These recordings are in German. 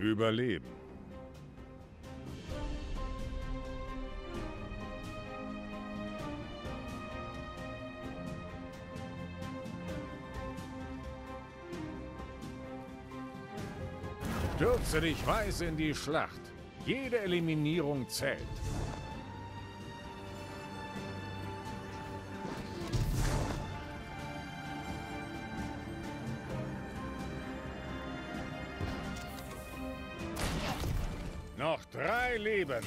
Überleben. Stürze dich weise in die Schlacht. Jede Eliminierung zählt. Noch drei Leben.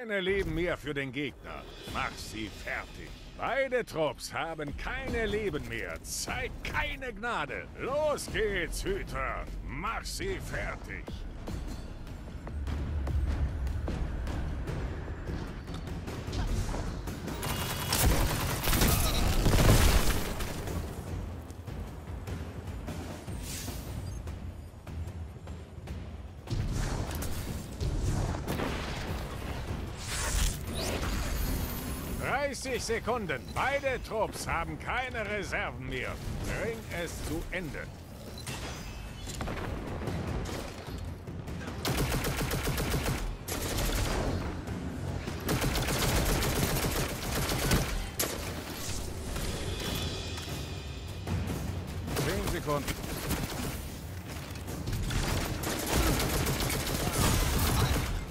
Keine Leben mehr für den Gegner. Mach sie fertig. Beide Trupps haben keine Leben mehr. Zeig keine Gnade. Los geht's, Hüter. Mach sie fertig. Dreißig Sekunden. Beide Trupps haben keine Reserven mehr. Bring es zu Ende. Zehn Sekunden.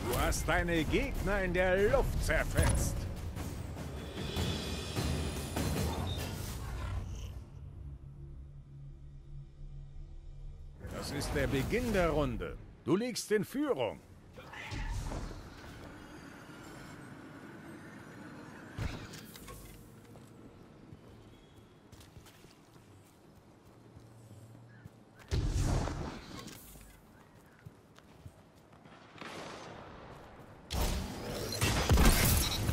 Du hast deine Gegner in der Luft zerfetzt. Ist der Beginn der Runde. Du liegst in Führung.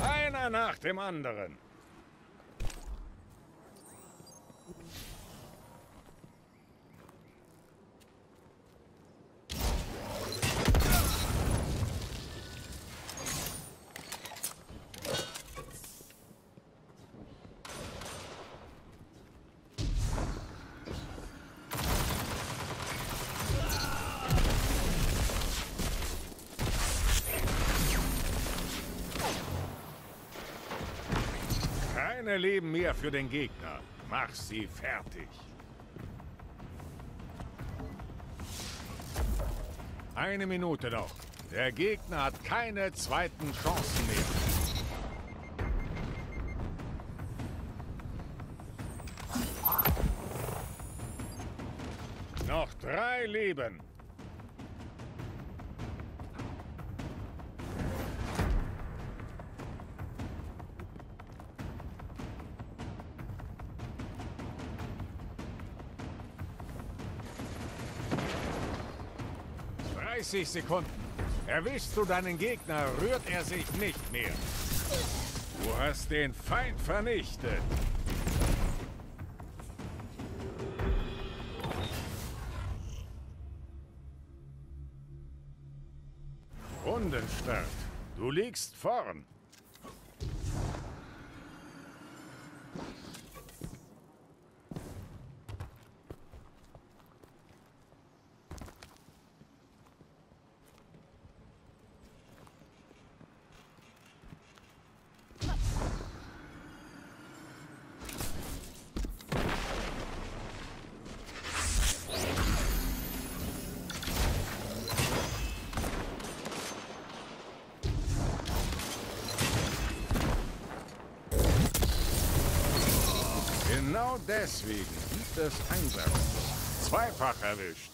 Einer nach dem anderen. Keine Leben mehr für den Gegner. Mach sie fertig. Eine Minute noch. Der Gegner hat keine zweiten Chancen mehr. Noch drei Leben. Dreißig Sekunden. Erwischst du deinen Gegner, rührt er sich nicht mehr. Du hast den Feind vernichtet. Rundenstart. Du liegst vorn. deswegen gibt es Einsatz. Zweifach erwischt.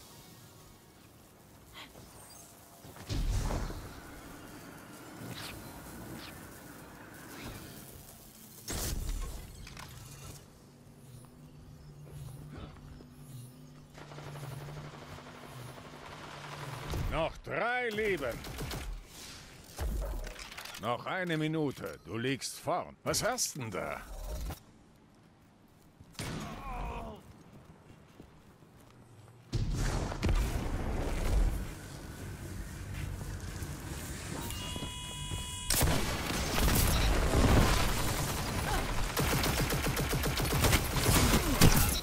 Noch drei Leben. Noch eine Minute. Du liegst vorn. Was hast denn da?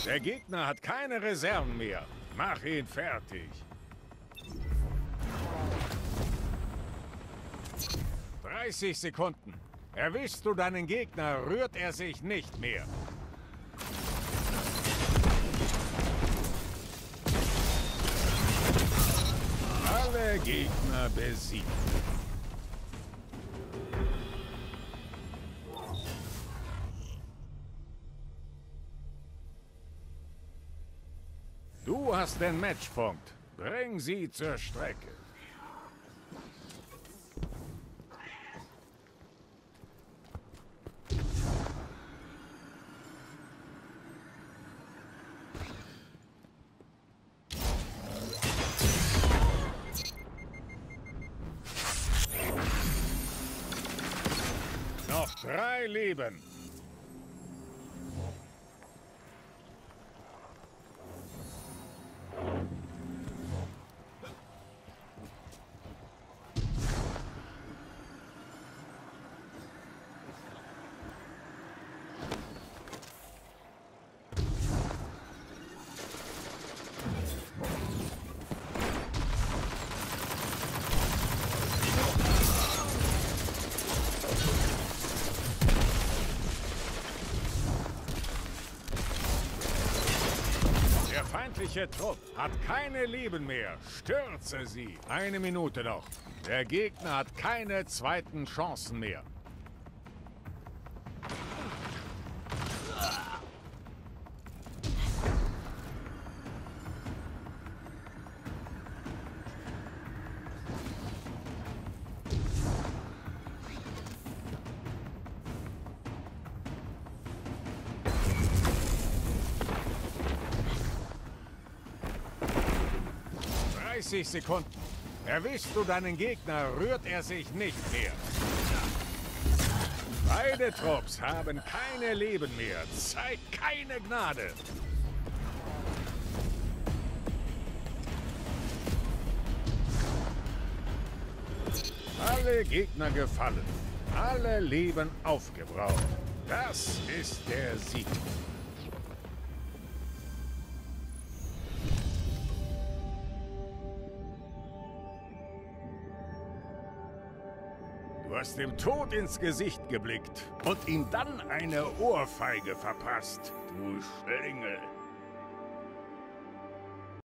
Der Gegner hat keine Reserven mehr. Mach ihn fertig. 30 Sekunden. Erwischst du deinen Gegner, rührt er sich nicht mehr. Alle Gegner besiegt. Hast den Matchpunkt. Bring sie zur Strecke. Noch drei Leben. Feindliche Trupp hat keine Leben mehr. Stürze sie. Eine Minute noch. Der Gegner hat keine zweiten Chancen mehr. Dreißig Sekunden. Erwischst du deinen Gegner, rührt er sich nicht mehr. Beide Trupps haben keine Leben mehr. Zeig keine Gnade. Alle Gegner gefallen. Alle Leben aufgebraucht. Das ist der Sieg. Hast dem Tod ins Gesicht geblickt und ihm dann eine Ohrfeige verpasst, du Schlingel.